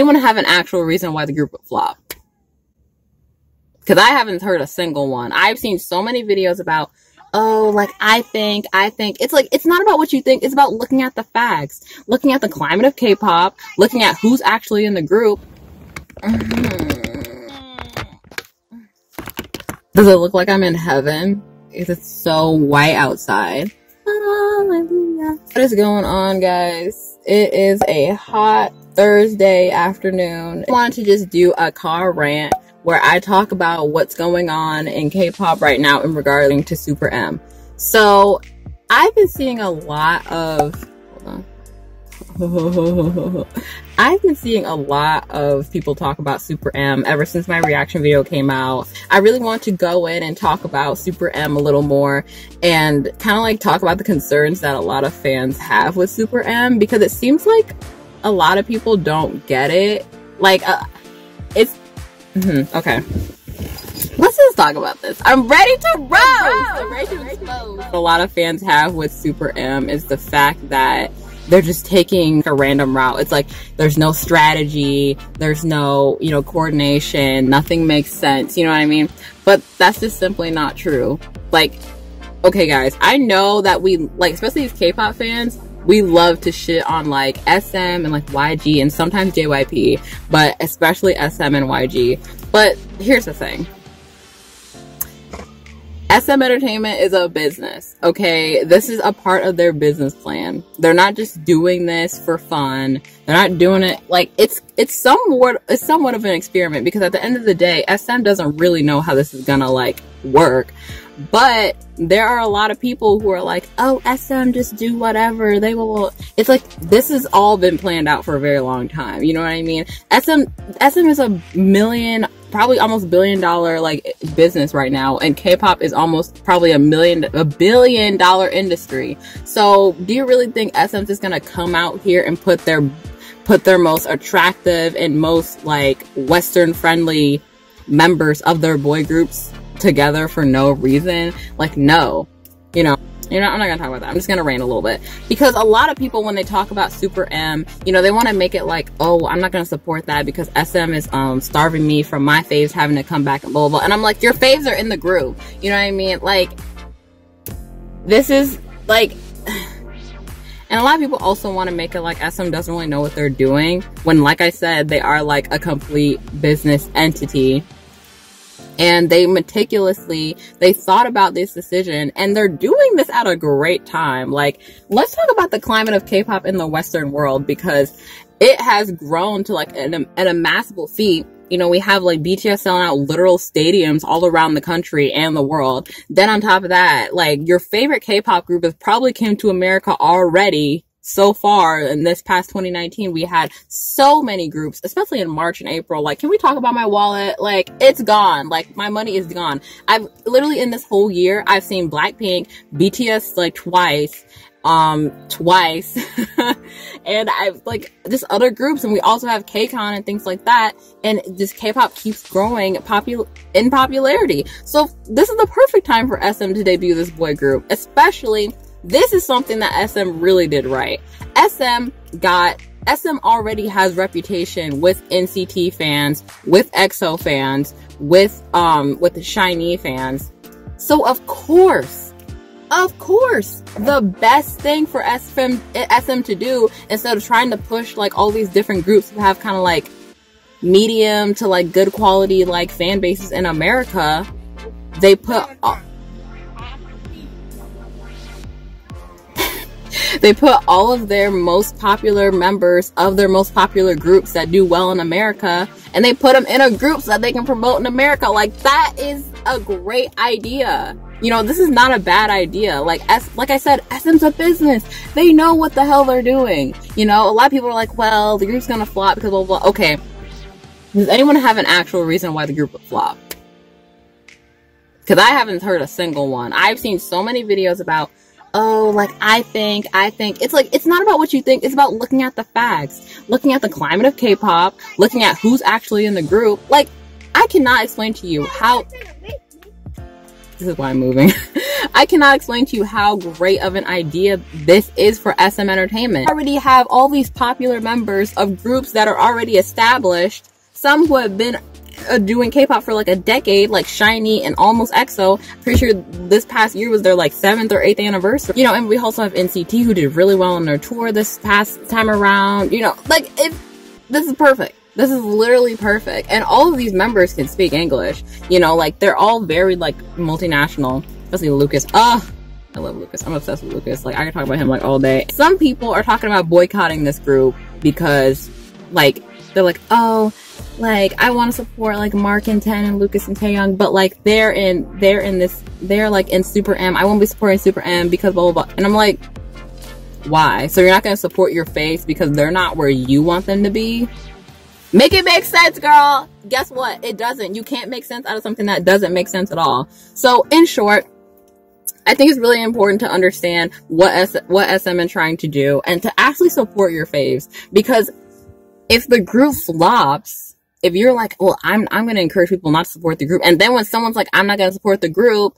Anyone have an actual reason why the group would flop? Because I haven't heard a single one. I've seen so many videos about, oh, like I think, I think. It's like, it's not about what you think. It's about looking at the facts, looking at the climate of K-pop, looking at who's actually in the group. Mm-hmm. Does it look like I'm in heaven? It's so white outside. Ah, what is going on, guys? It is a hot Thursday afternoon. I wanted to just do a car rant where I talk about what's going on in K-pop right now in regarding to Super M. So I've been seeing a lot of hold on. I've been seeing a lot of people talk about Super M ever since my reaction video came out. I really want to go in and talk about Super M a little more and kind of like talk about the concerns that a lot of fans have with Super M because it seems like a lot of people don't get it. Like, uh, it's mm-hmm, okay. Let's just talk about this. I'm ready to roast. I'm ready to expose. A lot of fans have with Super M is the fact that they're just taking a random route. It's like there's no strategy, there's no, you know, coordination, nothing makes sense, you know what I mean? But that's just simply not true. Like, okay guys, I know that we, like, especially these K-pop fans, we love to shit on like SM and like YG and sometimes JYP, but especially SM and YG. But here's the thing. SM Entertainment is a business, okay? This is a part of their business plan. They're not just doing this for fun. They're not doing it like it's it's somewhat it's somewhat of an experiment because at the end of the day, SM doesn't really know how this is gonna like work. But there are a lot of people who are like, oh, SM just do whatever. They will. It's like, this has all been planned out for a very long time. You know what I mean? SM, SM is a million, probably almost billion dollar like business right now. And K-pop is almost probably a million, a billion dollar industry. So do you really think SM's just going to come out here and put their, put their most attractive and most like Western friendly members of their boy groups together for no reason. Like, no, you know, you know, I'm not gonna talk about that. I'm just gonna rant a little bit because a lot of people, when they talk about Super M, you know, they want to make it like, oh, I'm not gonna support that because SM is um starving me from my faves having to come back and blah blah. blah. And I'm like, your faves are in the group. You know what I mean? Like, this is like. And a lot of people also want to make it like SM doesn't really know what they're doing when, like I said, they are like a complete business entity and they meticulously they thought about this decision and they're doing this at a great time like let's talk about the climate of k-pop in the western world because it has grown to like an, an amassable feat you know, we have like BTS selling out literal stadiums all around the country and the world. Then on top of that, like your favorite K-pop group has probably came to America already so far in this past 2019 we had so many groups especially in march and april like can we talk about my wallet? Like it's gone. Like my money is gone. I've literally in this whole year i've seen blackpink bts like twice um twice. And i've like just other groups and we also have KCON and things like that and this k-pop keeps growing popul- in popularity. So this is the perfect time for sm to debut this boy group especially this is something that SM really did right. SM got SM already has reputation with NCT fans, with EXO fans, with um with the SHINee fans. So of course, of course, the best thing for SM SM to do instead of trying to push like all these different groups who have kind of like medium to like good quality like fan bases in America, they put they put all of their most popular members of their most popular groups that do well in America and they put them in a group so that they can promote in America. Like that is a great idea. You know, this is not a bad idea. Like, as, like I said, SM's a business. They know what the hell they're doing. You know, a lot of people are like, well, the group's gonna flop because blah, blah. Okay. Does anyone have an actual reason why the group would flop? Because I haven't heard a single one. I've seen so many videos about oh, like I think, I think. It's like, it's not about what you think. It's about looking at the facts, looking at the climate of K-pop, looking at who's actually in the group. Like, I cannot explain to you how, this is why I'm moving. I cannot explain to you how great of an idea this is for SM Entertainment. We already have all these popular members of groups that are already established, some who have been uh, doing K-pop for like a decade, like SHINee and Almost EXO. Pretty sure this past year was their like seventh or eighth anniversary. You know, and we also have NCT who did really well on their tour this past time around. You know, like it, this is perfect. This is literally perfect. And all of these members can speak English. You know, like they're all very like multinational, especially Lucas. Ah, I love Lucas. I'm obsessed with Lucas. Like I can talk about him like all day. Some people are talking about boycotting this group because like they're like, oh, like I want to support like Mark and Ten and Lucas and Taeyong, but like they're in they're in this they're like in Super M. I won't be supporting Super M because blah blah blah. And I'm like, why? So you're not gonna support your face because they're not where you want them to be? Make it make sense, girl. Guess what? It doesn't. You can't make sense out of something that doesn't make sense at all. So in short, I think it's really important to understand what S- what SM is trying to do and to actually support your faves because if the group flops, if you're like, well, I'm, I'm going to encourage people not to support the group. And then when someone's like, I'm not going to support the group,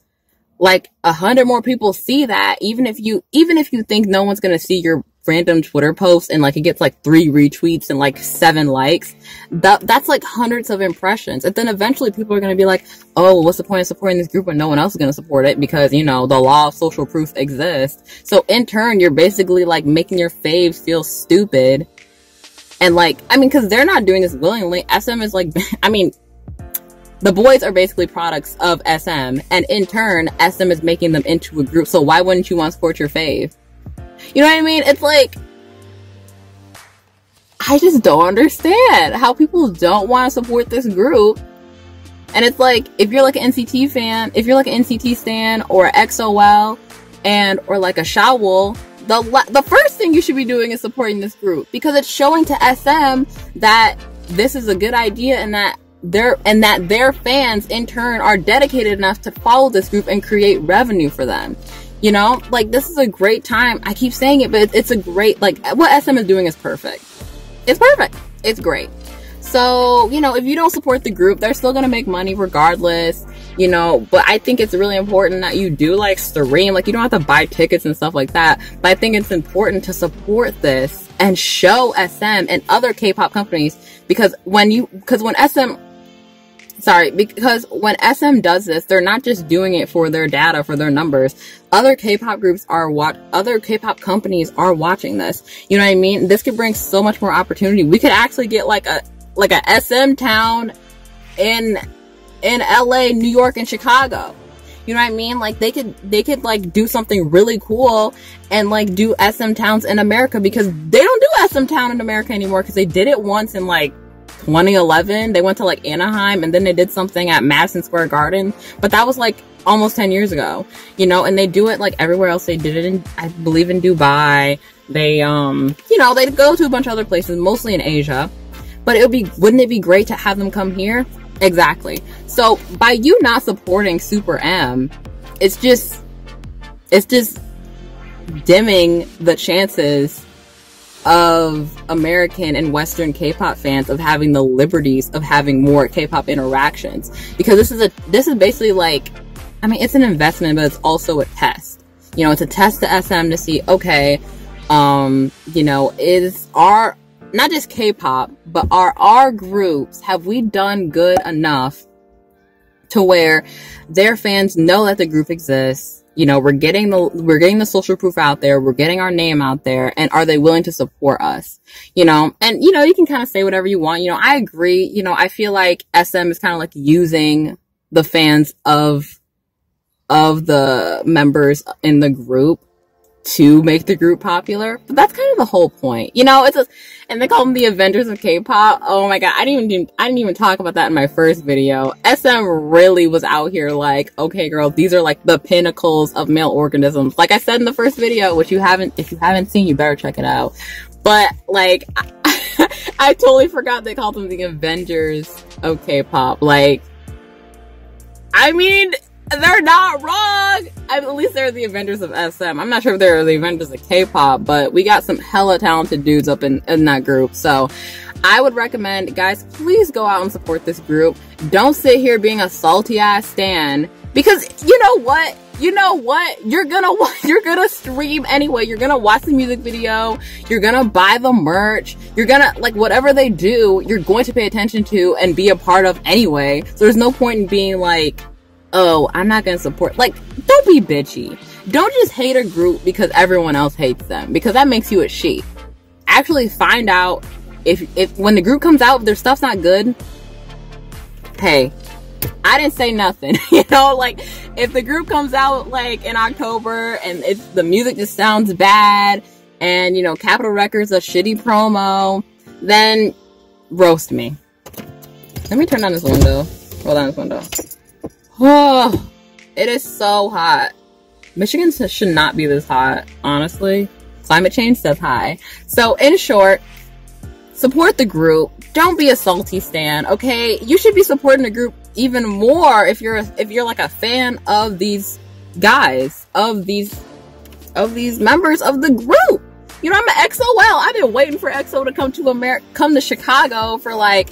like a hundred more people see that, even if you, even if you think no one's going to see your random Twitter post and like it gets like three retweets and like seven likes, that, that's like hundreds of impressions. And then eventually people are going to be like, oh, what's the point of supporting this group when no one else is going to support it? Because, you know, the law of social proof exists. So in turn, you're basically like making your faves feel stupid and like, I mean, cause they're not doing this willingly. SM is like, I mean, the boys are basically products of SM and in turn, SM is making them into a group. So why wouldn't you want to support your fave? You know what I mean? It's like, I just don't understand how people don't want to support this group. And it's like, if you're like an NCT fan, if you're like an NCT stan or EXO-L and, or like a Shawol, the the first thing you should be doing is supporting this group because it's showing to SM that this is a good idea and that their and that their fans in turn are dedicated enough to follow this group and create revenue for them. You know, like this is a great time. I keep saying it, but it's a great like what SM is doing is perfect. It's perfect. It's great. So, you know, if you don't support the group, they're still going to make money regardless you know, but I think it's really important that you do like stream, like you don't have to buy tickets and stuff like that. But I think it's important to support this and show SM and other K-pop companies because when you, because when SM, sorry, because when SM does this, they're not just doing it for their data, for their numbers. Other K-pop groups are what other K-pop companies are watching this. You know what I mean? This could bring so much more opportunity. We could actually get like a, like a SM town in in LA, New York, and Chicago. You know what I mean? Like they could they could like do something really cool and like do SM towns in America because they don't do SM town in America anymore because they did it once in like 2011. They went to like Anaheim and then they did something at Madison Square Garden, but that was like almost 10 years ago. You know, and they do it like everywhere else. They did it in I believe in Dubai. They um, you know, they go to a bunch of other places, mostly in Asia. But it would be wouldn't it be great to have them come here? Exactly. So by you not supporting Super M, it's just it's just dimming the chances of American and Western K-pop fans of having the liberties of having more K-pop interactions because this is a this is basically like I mean it's an investment but it's also a test. You know, it's a test to SM to see okay, um, you know, is our not just K-pop, but are our groups, have we done good enough to where their fans know that the group exists? You know, we're getting the, we're getting the social proof out there. We're getting our name out there. And are they willing to support us? You know, and you know, you can kind of say whatever you want. You know, I agree. You know, I feel like SM is kind of like using the fans of, of the members in the group to make the group popular. But that's kind of the whole point. You know, it's a, and they call them the Avengers of K-pop. Oh my god, I didn't even I didn't even talk about that in my first video. SM really was out here like, okay, girl, these are like the pinnacles of male organisms. Like I said in the first video, which you haven't, if you haven't seen, you better check it out. But like, I, I totally forgot they called them the Avengers of K-pop. Like, I mean, they're not wrong. at least they're the Avengers of SM. I'm not sure if they're the Avengers of K-pop, but we got some hella talented dudes up in, in that group. So I would recommend, guys, please go out and support this group. Don't sit here being a salty ass stan because you know what? you know what? You're gonna you're gonna stream anyway. You're gonna watch the music video. You're gonna buy the merch. You're gonna like whatever they do. You're going to pay attention to and be a part of anyway. So there's no point in being like, oh, I'm not gonna support. Like, don't be bitchy. Don't just hate a group because everyone else hates them because that makes you a sheep. Actually, find out if if when the group comes out, their stuff's not good. Hey, I didn't say nothing. you know, like if the group comes out like in October and it's the music just sounds bad and you know Capitol Records a shitty promo, then roast me. Let me turn down this window. Roll down this window. Oh, it is so hot. Michigan should not be this hot, honestly. Climate change says hi. So in short, support the group. Don't be a salty stan, okay? You should be supporting the group even more if you're if you're like a fan of these guys, of these of these members of the group. You know, I'm an EXO-L. I've been waiting for EXO to come to America, come to Chicago for like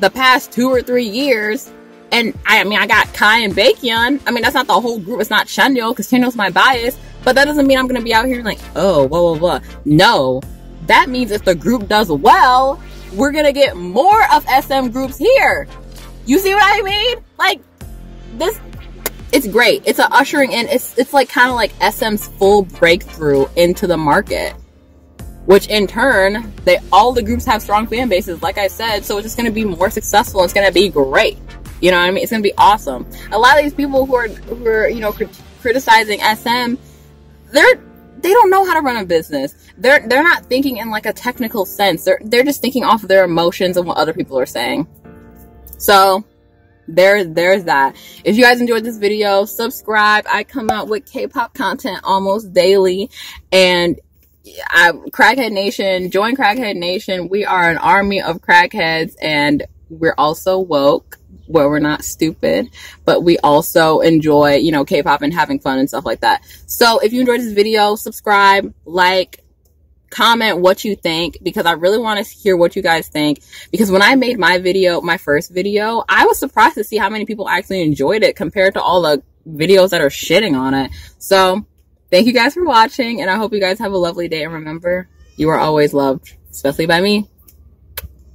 the past two or three years. And I, I mean, I got Kai and Baekhyun. I mean, that's not the whole group. It's not Chanyeol because Chanyeol's my bias. But that doesn't mean I'm going to be out here like, oh, blah, blah, blah. No. That means if the group does well, we're going to get more of SM groups here. You see what I mean? Like, this, it's great. It's a ushering in. It's, it's like kind of like SM's full breakthrough into the market. Which in turn, they, all the groups have strong fan bases, like I said, so it's just going to be more successful. It's going to be great. You know what I mean? It's going to be awesome. A lot of these people who are, who are, you know, crit- criticizing SM, they're, they don't know how to run a business. They're, they're not thinking in like a technical sense. They're, they're just thinking off of their emotions and what other people are saying. So, there, there's that. If you guys enjoyed this video, subscribe. I come out with K-pop content almost daily and I, Crackhead Nation, join Crackhead Nation. We are an army of crackheads and we're also woke where we're not stupid, but we also enjoy, you know, K-pop and having fun and stuff like that. So if you enjoyed this video, subscribe, like, comment what you think because I really want to hear what you guys think. Because when I made my video, my first video, I was surprised to see how many people actually enjoyed it compared to all the videos that are shitting on it. So thank you guys for watching and I hope you guys have a lovely day. And remember, you are always loved, especially by me.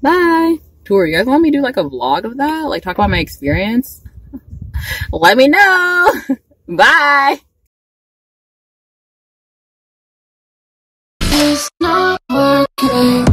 Bye tour. You guys want me to do like a vlog of that? Like talk about my experience? Let me know. Bye. It's not working.